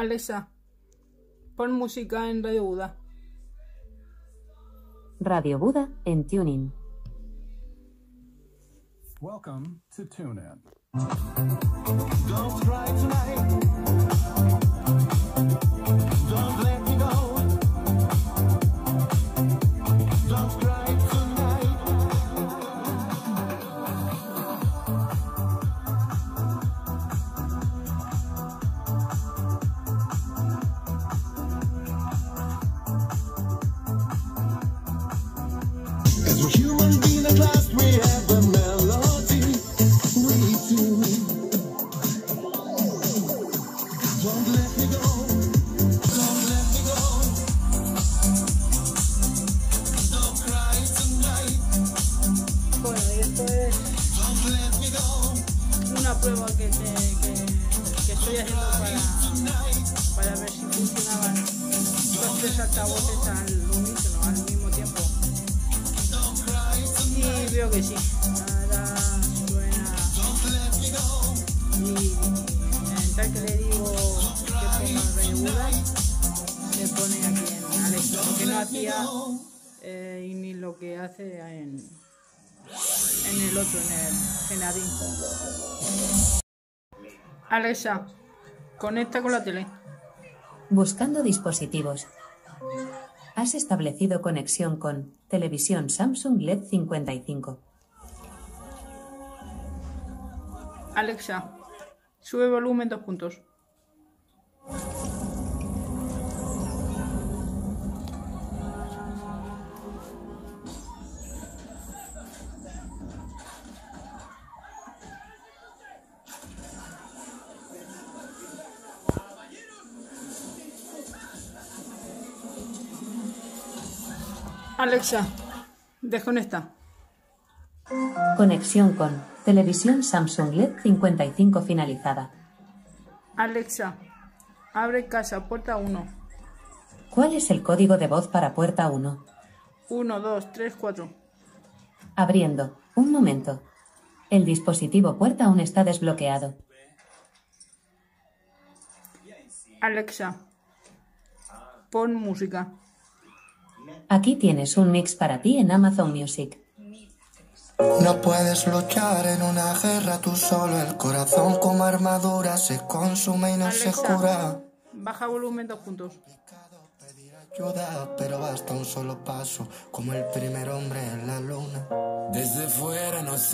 Alexa, pon música en Radio Buda. Radio Buda en Tuning. Welcome to TuneIn. Don't prueba que, te- que, que estoy haciendo para, para ver si funcionaban los tres altavoces al unísono, al mismo veo que sí. Ahora suena. Y en tal que le digo que ponga Buda, se pone aquí en Alexa, lo que no hacía eh, y ni lo que hace en, en el otro, en el Genadín. Alexa, conecta con la tele. Buscando dispositivos. Has establecido conexión con televisión Samsung LED 55. Alexa, sube volumen dos puntos. Alexa, desconecta. Conexión con televisión Samsung LED 55 finalizada. Alexa, abre casa, puerta 1. ¿Cuál es el código de voz para puerta 1? 1, 2, 3, 4. Abriendo. Un momento. El dispositivo puerta 1 está desbloqueado. Alexa, pon música. Aquí tienes un mix para ti en Amazon Music. No puedes luchar en una guerra tú solo, el corazón como armadura se consume y no se cura. baja volumen dos puntos. Ayuda, pero basta un solo paso, como el primer hombre en la luna. Desde fuera no sé.